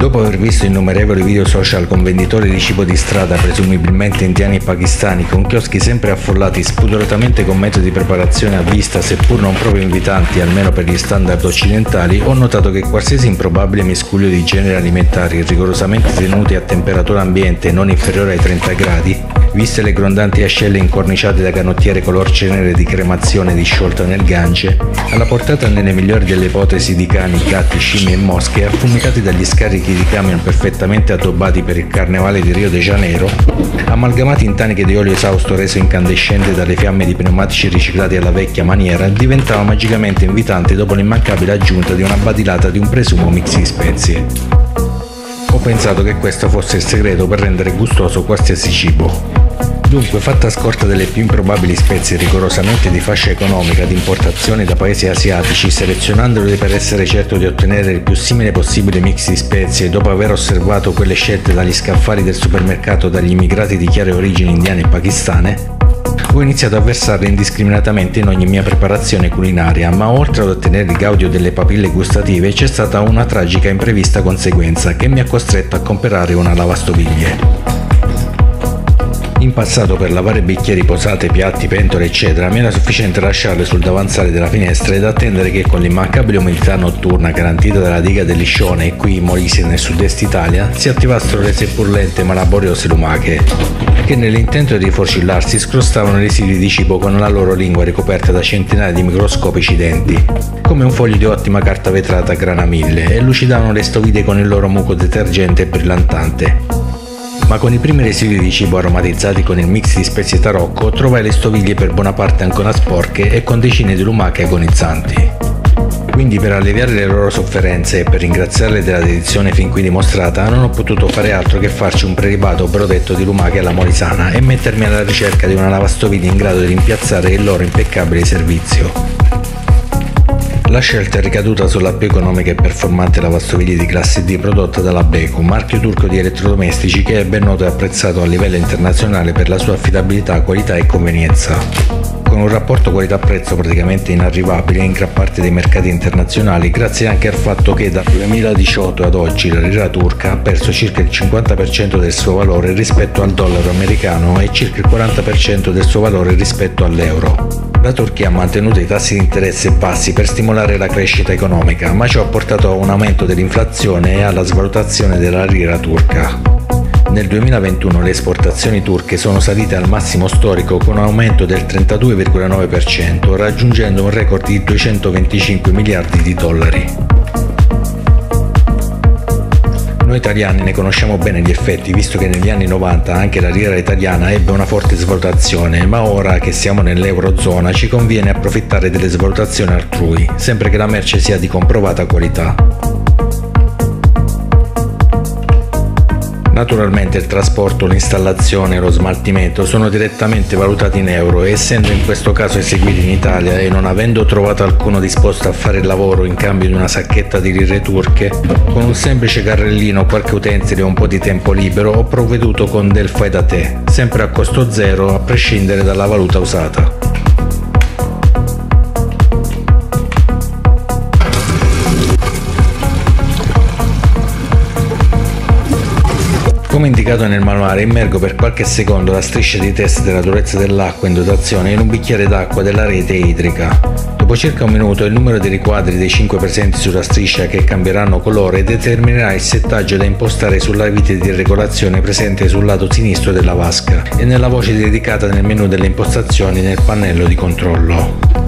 Dopo aver visto innumerevoli video social con venditori di cibo di strada, presumibilmente indiani e pakistani, con chioschi sempre affollati spudoratamente con metodi di preparazione a vista seppur non proprio invitanti almeno per gli standard occidentali, ho notato che qualsiasi improbabile miscuglio di generi alimentari rigorosamente tenuti a temperatura ambiente non inferiore ai 30 gradi, viste le grondanti ascelle incorniciate da canottiere color cenere di cremazione disciolta nel Gange, alla portata nelle migliori delle ipotesi di cani, gatti, scimmie e mosche, affumicati dagli scarichi di camion perfettamente addobbati per il carnevale di Rio de Janeiro, amalgamati in taniche di olio esausto reso incandescente dalle fiamme di pneumatici riciclati alla vecchia maniera, diventava magicamente invitante dopo l'immancabile aggiunta di una badilata di un presumo mix di spezie. Pensato che questo fosse il segreto per rendere gustoso qualsiasi cibo. Dunque, fatta scorta delle più improbabili spezie rigorosamente di fascia economica di importazione da paesi asiatici, selezionandole per essere certo di ottenere il più simile possibile mix di spezie, dopo aver osservato quelle scelte dagli scaffali del supermercato dagli immigrati di chiare origini indiane e pakistane, ho iniziato a versarle indiscriminatamente in ogni mia preparazione culinaria, ma oltre ad ottenere il gaudio delle papille gustative c'è stata una tragica imprevista conseguenza che mi ha costretto a comprare una lavastoviglie. In passato per lavare bicchieri, posate, piatti, pentole eccetera mi era sufficiente lasciarle sul davanzale della finestra ed attendere che con l'immancabile umidità notturna garantita dalla diga del Liscione qui in Molise nel sud-est Italia si attivassero le seppur lente ma laboriose lumache che nell'intento di forcillarsi scrostavano i residui di cibo con la loro lingua ricoperta da centinaia di microscopici denti come un foglio di ottima carta vetrata a grana mille e lucidavano le stovide con il loro muco detergente e brillantante ma con i primi residui di cibo aromatizzati con il mix di spezie tarocco trovai le stoviglie per buona parte ancora sporche e con decine di lumache agonizzanti. Quindi per alleviare le loro sofferenze e per ringraziarle della dedizione fin qui dimostrata non ho potuto fare altro che farci un prelibato protetto di lumache alla molisana e mettermi alla ricerca di una lavastoviglie in grado di rimpiazzare il loro impeccabile servizio. La scelta è ricaduta sulla più economica e performante lavastoviglie di classe D prodotta dalla Beko, marchio turco di elettrodomestici che è ben noto e apprezzato a livello internazionale per la sua affidabilità, qualità e convenienza. Con un rapporto qualità-prezzo praticamente inarrivabile in gran parte dei mercati internazionali, grazie anche al fatto che dal 2018 ad oggi la lira turca ha perso circa il 50% del suo valore rispetto al dollaro americano e circa il 40% del suo valore rispetto all'euro. La Turchia ha mantenuto i tassi di interesse bassi per stimolare la crescita economica, ma ciò ha portato a un aumento dell'inflazione e alla svalutazione della lira turca. Nel 2021 le esportazioni turche sono salite al massimo storico con un aumento del 32,9%, raggiungendo un record di 225 miliardi di dollari. Noi italiani ne conosciamo bene gli effetti, visto che negli anni 90 anche la lira italiana ebbe una forte svalutazione, ma ora che siamo nell'eurozona ci conviene approfittare delle svalutazioni altrui, sempre che la merce sia di comprovata qualità. Naturalmente il trasporto, l'installazione e lo smaltimento sono direttamente valutati in euro e essendo in questo caso eseguiti in Italia e non avendo trovato alcuno disposto a fare il lavoro in cambio di una sacchetta di lire turche, con un semplice carrellino, qualche utensile e un po' di tempo libero ho provveduto con del fai da te, sempre a costo zero a prescindere dalla valuta usata. Come indicato nel manuale, immergo per qualche secondo la striscia di test della durezza dell'acqua in dotazione in un bicchiere d'acqua della rete idrica. Dopo circa un minuto il numero dei riquadri dei 5 presenti sulla striscia che cambieranno colore determinerà il settaggio da impostare sulla vite di regolazione presente sul lato sinistro della vasca e nella voce dedicata nel menu delle impostazioni nel pannello di controllo.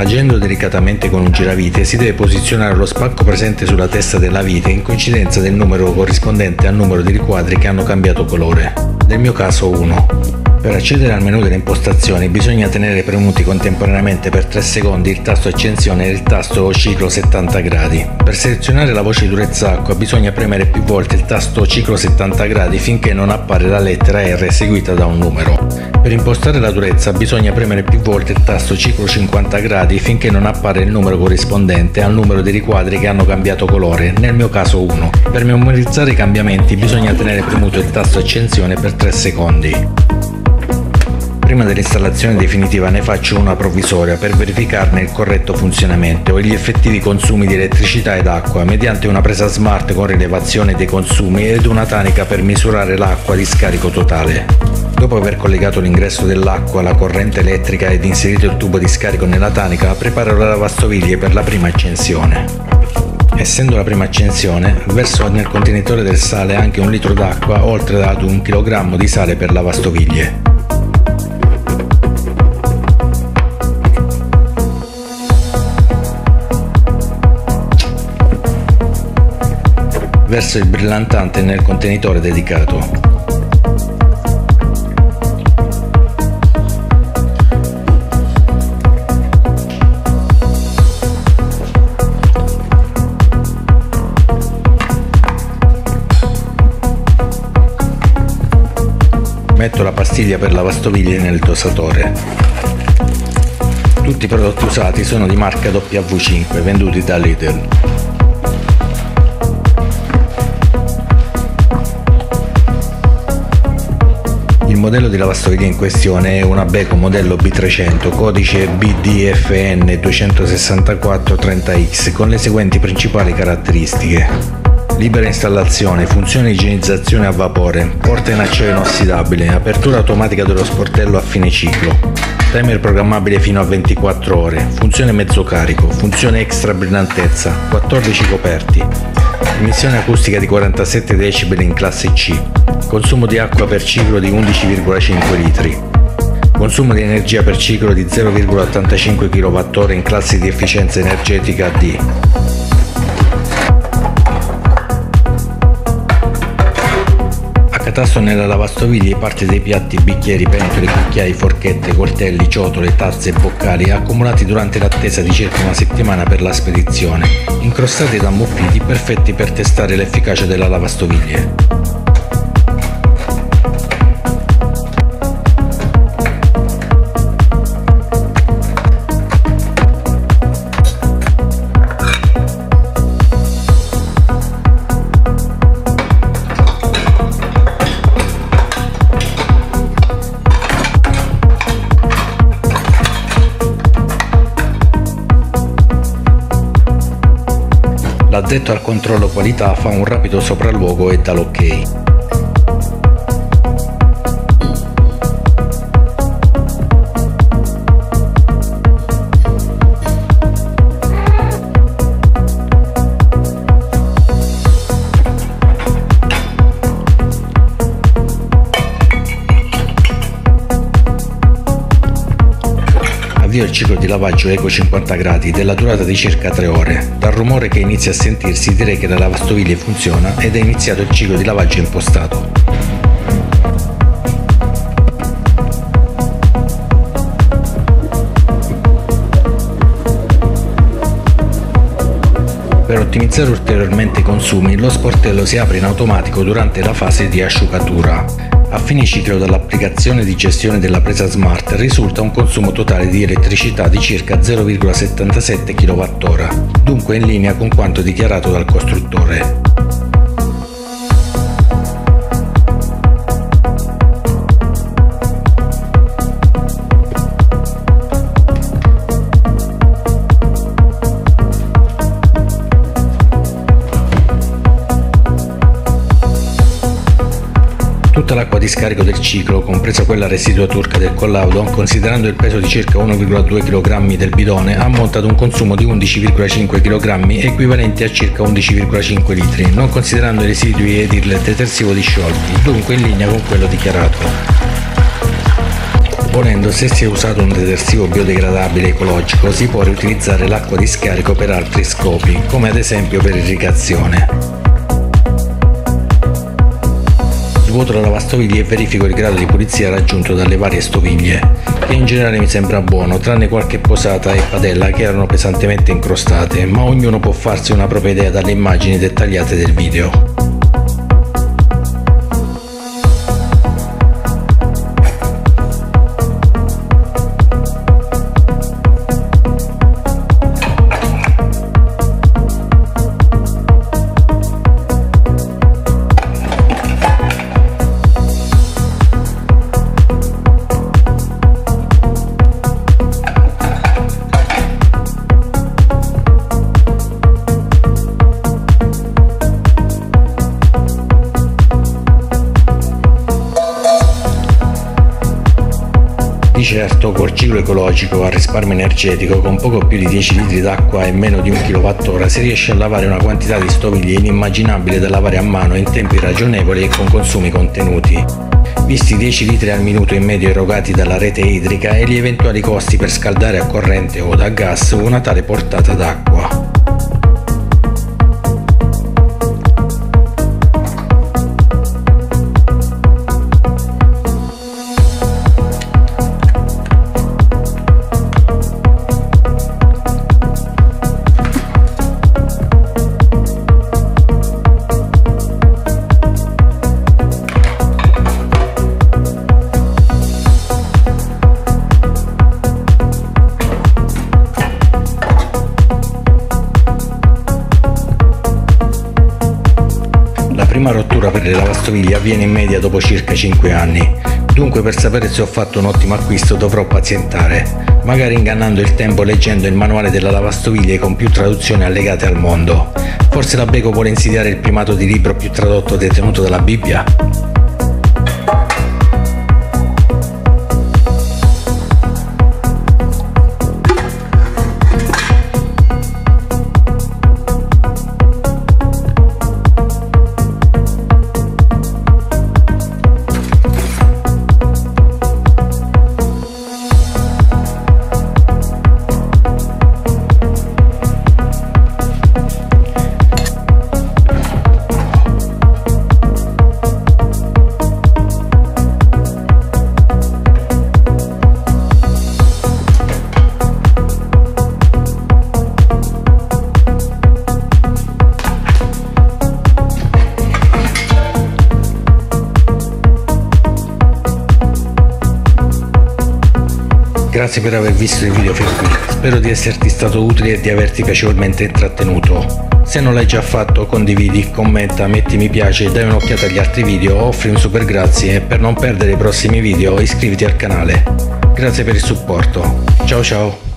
Agendo delicatamente con un giravite si deve posizionare lo spacco presente sulla testa della vite in coincidenza del numero corrispondente al numero di riquadri che hanno cambiato colore, nel mio caso 1. Per accedere al menu delle impostazioni bisogna tenere premuti contemporaneamente per 3 secondi il tasto accensione e il tasto ciclo 70 gradi. Per selezionare la voce durezza acqua bisogna premere più volte il tasto ciclo 70 gradi finché non appare la lettera R seguita da un numero. Per impostare la durezza bisogna premere più volte il tasto ciclo 50 gradi finché non appare il numero corrispondente al numero di riquadri che hanno cambiato colore, nel mio caso 1. Per memorizzare i cambiamenti bisogna tenere premuto il tasto accensione per 3 secondi. Prima dell'installazione definitiva ne faccio una provvisoria per verificarne il corretto funzionamento e gli effettivi consumi di elettricità ed acqua mediante una presa smart con rilevazione dei consumi ed una tanica per misurare l'acqua di scarico totale. Dopo aver collegato l'ingresso dell'acqua alla corrente elettrica ed inserito il tubo di scarico nella tanica, preparo le lavastoviglie per la prima accensione. Essendo la prima accensione, verso nel contenitore del sale anche un litro d'acqua oltre ad un chilogrammo di sale per lavastoviglie. Verso il brillantante nel contenitore dedicato. Metto la pastiglia per lavastoviglie nel dosatore. Tutti i prodotti usati sono di marca W5 venduti da Lidl. Modello di lavastoviglie in questione è una Beko modello B300 codice BDFN 26430X con le seguenti principali caratteristiche. Libera installazione, funzione igienizzazione a vapore, porta in acciaio inossidabile, apertura automatica dello sportello a fine ciclo, timer programmabile fino a 24 ore, funzione mezzo carico, funzione extra brillantezza, 14 coperti, emissione acustica di 47 decibel in classe C, consumo di acqua per ciclo di 11,5 litri, consumo di energia per ciclo di 0,85 kWh in classe di efficienza energetica D. Accatasto nella lavastoviglie parte dei piatti, bicchieri, pentole, cucchiai, forchette, coltelli, ciotole, tazze e boccali accumulati durante l'attesa di circa una settimana per la spedizione, incrostati da ammuffiti perfetti per testare l'efficacia della lavastoviglie. L'addetto al controllo qualità fa un rapido sopralluogo e dà l'ok. Avvio il ciclo di lavaggio eco 50 gradi della durata di circa 3 ore. Dal rumore che inizia a sentirsi direi che la lavastoviglie funziona ed è iniziato il ciclo di lavaggio impostato. Ottimizzare ulteriormente i consumi, lo sportello si apre in automatico durante la fase di asciugatura. A fine ciclo dall'applicazione di gestione della presa smart risulta un consumo totale di elettricità di circa 0,77 kWh, dunque in linea con quanto dichiarato dal costruttore. Tutta l'acqua di scarico del ciclo, compresa quella residua turca del collaudo, considerando il peso di circa 1,2 kg del bidone, ammonta ad un consumo di 11,5 kg equivalenti a circa 11,5 litri, non considerando i residui ed il detersivo disciolti, dunque in linea con quello dichiarato. Volendo, se si è usato un detersivo biodegradabile ecologico, si può riutilizzare l'acqua di scarico per altri scopi, come ad esempio per irrigazione. Svuoto la lavastoviglie e verifico il grado di pulizia raggiunto dalle varie stoviglie, che in generale mi sembra buono, tranne qualche posata e padella che erano pesantemente incrostate, ma ognuno può farsi una propria idea dalle immagini dettagliate del video. Certo col ciclo ecologico a risparmio energetico con poco più di 10 litri d'acqua e meno di 1 kWh si riesce a lavare una quantità di stoviglie inimmaginabile da lavare a mano in tempi ragionevoli e con consumi contenuti. Visti 10 litri al minuto in medio erogati dalla rete idrica e gli eventuali costi per scaldare a corrente o da gas una tale portata d'acqua. Rottura per le lavastoviglie avviene in media dopo circa 5 anni, dunque per sapere se ho fatto un ottimo acquisto dovrò pazientare, magari ingannando il tempo leggendo il manuale della lavastoviglie con più traduzioni allegate al mondo. Forse la Beko vuole insidiare il primato di libro più tradotto detenuto dalla Bibbia? Grazie per aver visto il video fino a qui, spero di esserti stato utile e di averti piacevolmente intrattenuto. Se non l'hai già fatto condividi, commenta, metti mi piace, dai un'occhiata agli altri video, offri un super grazie e per non perdere i prossimi video iscriviti al canale. Grazie per il supporto, ciao ciao!